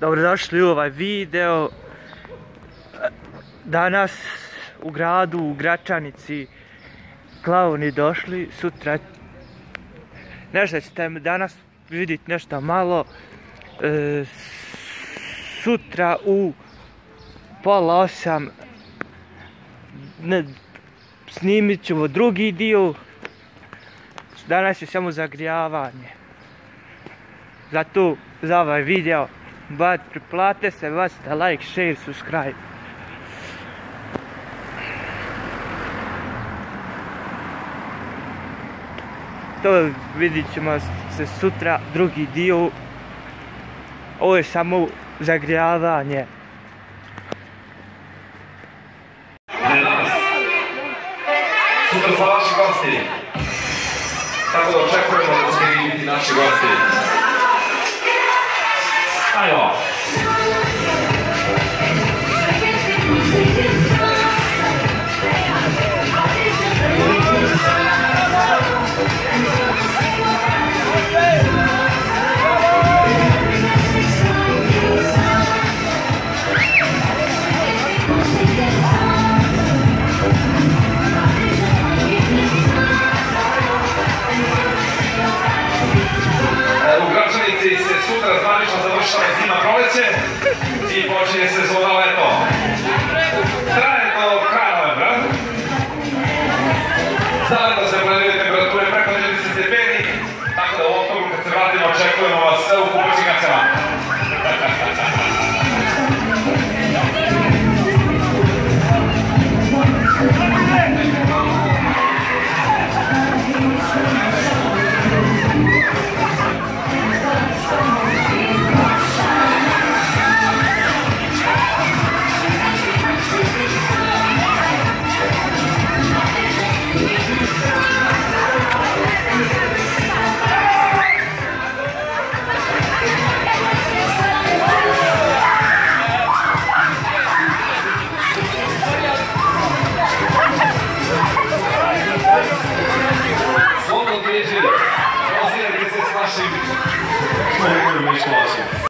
Dobrodošli u ovaj video. Danas u gradu, u Gračanici, klauni došli, sutra nešto ćete danas vidjeti nešto malo. E, sutra u pola osam ne, snimit ćemo drugi dio. Danas je samo zagrijavanje. Zato za ovaj video Bad, priplate se vas like, share, subscribe. To vidit ćemo se sutra, drugi dio. Ovo je samo zagrijavanje. Super su vaši gosti. Tako da očekujemo da ćete vidjeti naši gosti. Ajmo. U Gračanici došla je zima proleće i počinje sezona muito nosso.